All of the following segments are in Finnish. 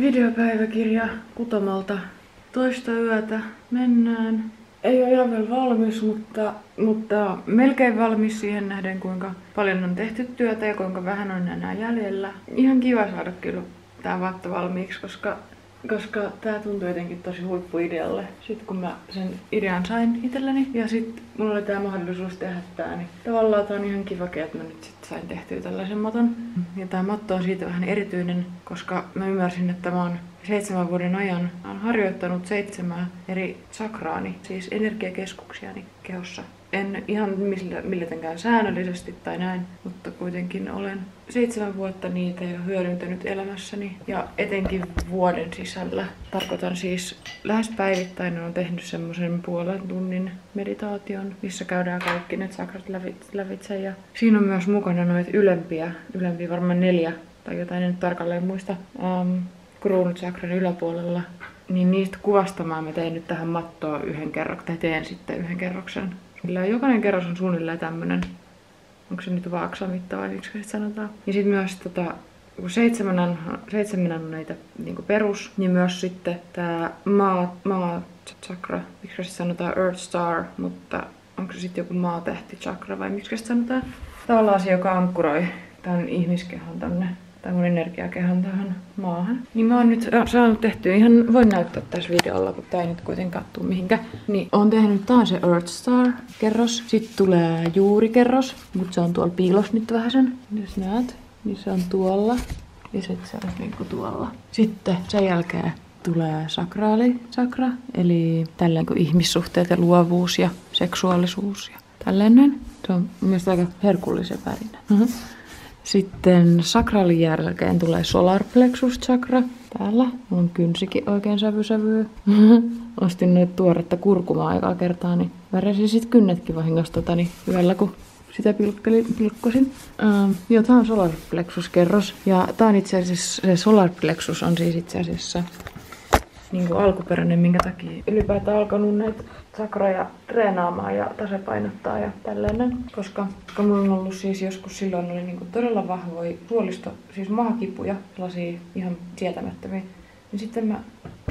Videopäiväkirja Kutomolta. Toista yötä mennään. Ei ole ihan vielä valmis, mutta, mutta melkein valmis siihen nähden, kuinka paljon on tehty työtä ja kuinka vähän on enää jäljellä. Ihan kiva saada kyllä tämä vatta valmiiksi, koska koska tää tuntui jotenkin tosi huippuidealle. Sitten kun mä sen idean sain itselleni ja sitten mulla oli tää mahdollisuus tehdä tää, niin tavallaan tää on ihan kiva, että mä nyt sit sain tehtyä tällaisen maton. Ja tää matto on siitä vähän erityinen, koska mä ymmärsin, että mä oon seitsemän vuoden ajan olen harjoittanut seitsemää eri sakraani, siis energiakeskuksiani kehossa en ihan milletäkään säännöllisesti tai näin, mutta kuitenkin olen seitsemän vuotta niitä jo hyödyntänyt elämässäni. Ja etenkin vuoden sisällä. Tarkoitan siis lähes päivittäin on tehnyt semmoisen puolen tunnin meditaation, missä käydään kaikki ne sakrat lävitse. Ja siinä on myös mukana noita ylempiä, ylempiä varmaan neljä tai jotain en nyt tarkalleen muista, um, kruunusakran yläpuolella. Niin niistä kuvastamaan mä tein nyt tähän mattoa yhden kerroksen, tai teen sitten yhden kerroksen Kyllä jokainen kerros on suunnilleen tämmönen. Onko se nyt vaaksamitta vai miksi se sanotaan. Ja sitten myös tota, kun seitsemän on, seitsemän on näitä niin perus, niin myös sitten tämä maa, maa chakra, miksi se sanotaan Earth Star, mutta onko se sitten joku maatähti chakra vai miksi se sanotaan? Tavallaan se, joka ankkuroi tämän ihmiskehon tänne tai mun energiakehon tähän maahan. Niin mä oon nyt saanut tehtyä, ihan voin näyttää tässä videolla, kun tää ei nyt kuitenkaan tuu mihinkä. Niin on tehnyt taas se Earth Star kerros. Sitten tulee juurikerros, mutta se on tuolla piilos nyt vähän sen. Jos näet, niin se on tuolla. Ja sitten se on niinku tuolla. Sitten sen jälkeen tulee sakraali sakra, eli tällainen kuin ihmissuhteet ja luovuus ja seksuaalisuus ja tällainen. Se on mielestäni aika herkullisen värinen. Mm-hmm. Sitten sakralin jälkeen tulee solar plexus chakra. Täällä on kynsikin oikein sävysävyä. Ostin nyt tuoretta kurkumaa aikaa kertaa, niin väräsin sit kynnetkin vahingossa tota, niin yöllä, kun sitä pilkkeli, pilkkosin. Uh, joo, tää on solar plexus kerros. Ja tää on itse asiassa, se solar plexus on siis itse asiassa niin kuin alkuperäinen, minkä takia ylipäätään alkanut näitä sakroja treenaamaan ja tasapainottaa ja tällainen. Koska, koska mulla on ollut siis joskus silloin oli niin kuin todella vahvoja suolisto, siis mahakipuja, sellaisia ihan sietämättömiä. Niin sitten mä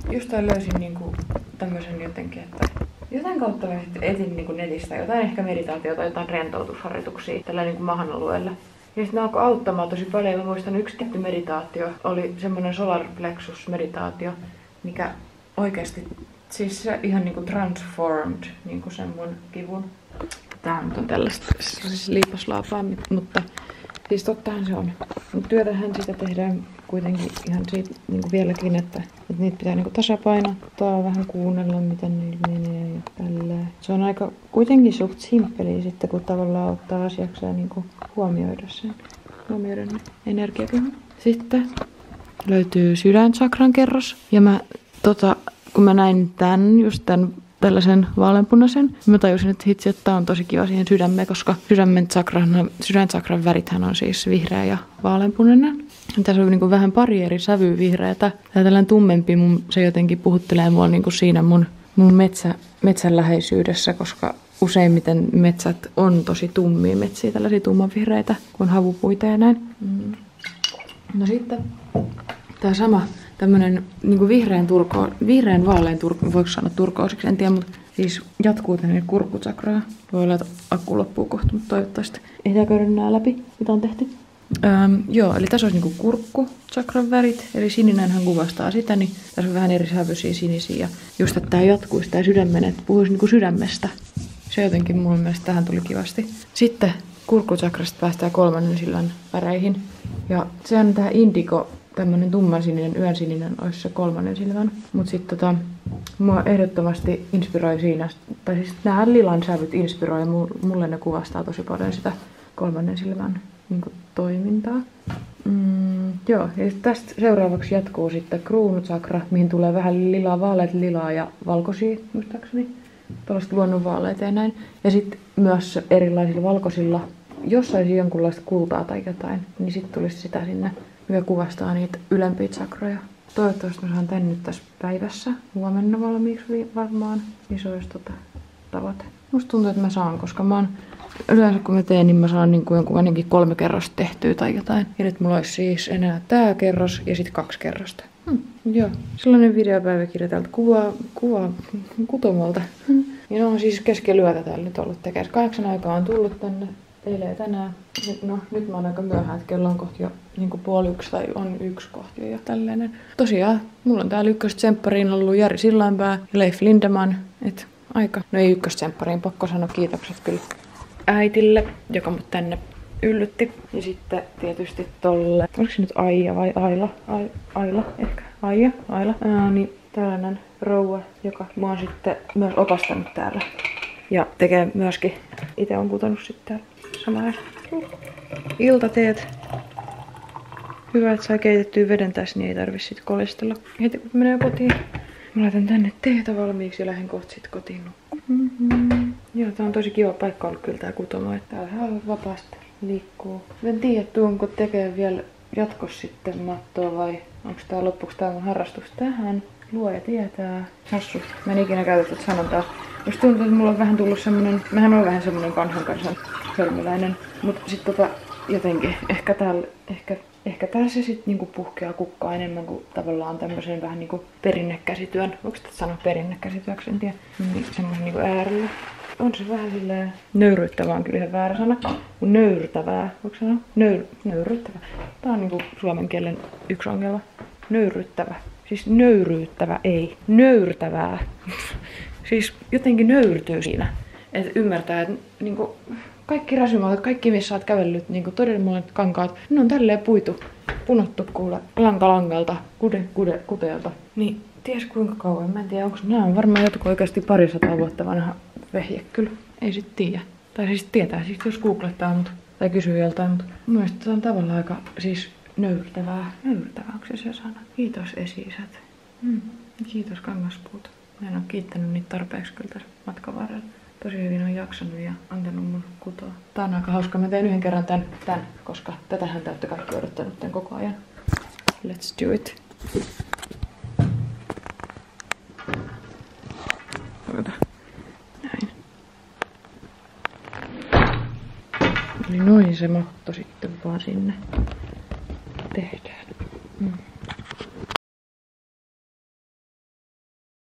jostain löysin niin kuin tämmöisen jotenkin, että jotain kautta mä etin niin kuin netistä jotain ehkä meditaatiota, jotain rentoutusharjoituksia tällä niin kuin mahan alueella. Ja sitten alkoi auttamaan tosi paljon. Mä muistan yksi tietty meditaatio oli semmoinen solar plexus meditaatio, mikä oikeasti, siis se ihan niinku transformed niinku sen mun kivun. Tää on tällaista siis liipaslaapaa, mutta siis tottahan se on. Työtähän sitä tehdään kuitenkin ihan siitä niinku vieläkin, että, että niitä pitää niinku tasapainottaa, vähän kuunnella, miten niillä menee ja tälleen. Se on aika kuitenkin suht simppeliä sitten, kun tavallaan ottaa asiakseen niinku huomioida sen, huomioida ne energiakehon. Sitten löytyy sydänsakran kerros. Ja mä, tota, kun mä näin tämän, just tämän tällaisen vaaleanpunaisen. Mä tajusin, että hitsi, että tämä on tosi kiva siihen sydämeen, koska sydämen sakran, sydänsakran värithän on siis vihreä ja vaaleanpunainen. Tässä on niin vähän pari eri sävyä vihreätä. Tämä tällainen tummempi, mun, se jotenkin puhuttelee mua niin siinä mun, mun metsä, metsän läheisyydessä, koska useimmiten metsät on tosi tummia metsiä, tällaisia tummanvihreitä, kun havupuita ja näin. Mm. No sitten tämä sama tämmöinen niin vihreän, turko, vihreän vaalean, turko, voiko sanoa turkoosiksi, en tiedä, mutta siis jatkuu tänne kurkkutsakraa. Voi olla, että akku loppuu kohta, mutta toivottavasti ehditään käydä nämä läpi, mitä on tehty. Öm, joo, eli tässä olisi niin kurkku, chakran värit, eli sininenhän kuvastaa sitä, niin tässä on vähän eri sävyisiä sinisiä. Ja just, että tämä jatkuisi, tämä sydämen, että puhuisi niin sydämestä. Se jotenkin mun mielestä tähän tuli kivasti. Sitten kurkkuchakrasta päästään kolmannen sillan väreihin. Ja se on tämä indigo tämmöinen tummansininen, yönsininen olisi se kolmannen silmän. Mutta sitten tota, mua ehdottomasti inspiroi siinä, tai siis nämä lilan sävyt inspiroi mulle ne kuvastaa tosi paljon sitä kolmannen silmän niin kuin, toimintaa. Mm, joo, ja tästä seuraavaksi jatkuu sitten kruunutsakra, mihin tulee vähän lilaa, vaaleat lilaa ja valkoisia, muistaakseni. Tuollaiset luonnonvaaleita ja näin. Ja sitten myös erilaisilla valkoisilla, jos saisi jonkunlaista kultaa tai jotain, niin sitten tulisi sitä sinne mikä kuvastaa niitä ylempiä sakroja. Toivottavasti mä saan tän nyt tässä päivässä huomenna valmiiksi varmaan, niin se olisi tota tavoite. Musta tuntuu, että mä saan, koska mä oon yleensä kun mä teen, niin mä saan niin kuin jonkun ainakin kolme kerrosta tehtyä tai jotain. Ja nyt mulla olisi siis enää tää kerros ja sitten kaksi kerrosta. Joo, sellainen videopäiväkirja täältä kuvaa, kuvaa kutomolta. Hmm. Ja on siis keskellä yötä täällä nyt ollut tekemässä. Kahdeksan aikaa on tullut tänne eilen ja tänään. No nyt mä oon aika myöhään, että kello on kohti jo niin puoli yksi tai on yksi kohti jo tällainen. Tosiaan, mulla on täällä ykköstsemppariin ollut Jari Sillanpää ja Leif Lindeman. Et aika, no ei ykköstsemppariin, pakko sanoa kiitokset kyllä äitille, joka mut tänne yllytti. Ja sitten tietysti tolle, onko se nyt Aija vai Aila? Ai, Aila ehkä. Aija, Aila. Ää, niin tällainen rouva, joka mua on sitten myös opastanut täällä. Ja tekee myöskin, itse on kutonut sitten täällä samalla. Iltateet. Hyvä, että saa keitettyä veden tässä, niin ei tarvi sit kolistella heti kun menee kotiin. Mä laitan tänne teetä valmiiksi ja lähden kohta sit kotiin mm-hmm. Joo, tää on tosi kiva paikka ollut kyllä tää kutomo, että täällä vapaasti liikkuu. En tiedä, tuonko tekee vielä jatkos sitten mattoa vai onko tää loppuksi tää mun harrastus tähän. Luoja tietää. Hassu. Mä en ikinä käytä sanontaa. Musta tuntuu, että mulla on vähän tullut semmonen, mähän on vähän semmonen vanhan kansan hölmöläinen, mutta sit tota jotenkin, ehkä täällä, ehkä, ehkä se sit niinku puhkeaa kukkaa enemmän kuin tavallaan tämmöisen vähän niinku perinnekäsityön, voiko tätä sanoa perinnekäsityöksi, en tiedä, niin semmoisen niinku äärellä. On se vähän silleen nöyryyttävää on kyllä väärä sana, nöyrtävää, voiko sanoa? Nöyr, nöyryyttävä. Tää on niinku suomen kielen yksi ongelma. Nöyryttävä. Siis nöyryyttävä, ei. Nöyrtävää. siis jotenkin nöyrtyy siinä. Että ymmärtää, että niinku, kaikki räsymallit, kaikki missä oot kävellyt, niinku todella monet kankaat, ne on tälleen puitu, punottu kuule lanka langalta, kude, kude, kuteelta. Niin ties kuinka kauan, mä en tiedä, onko nämä on varmaan jotkut oikeasti parisataa vuotta vanha vehje kyllä. Ei sit tiedä. Tai siis tietää, siis jos googlettaa mut, tai kysyy joltain, mutta mun mielestä tämä on tavallaan aika siis nöyrtävää. Nöyrtävää, onko se se sana? Kiitos esi-isät. Mm. Kiitos kangaspuut. Mä en oo kiittänyt niitä tarpeeksi kyllä tässä matkan varrella. Tosi hyvin on jaksanut ja antanut mun kutoa. Tää on aika hauska. Mä teen yhden kerran tän, tän koska tätähän te olette kaikki odottanut tän koko ajan. Let's do it. Eli noin se matto sitten vaan sinne tehdään. Mm.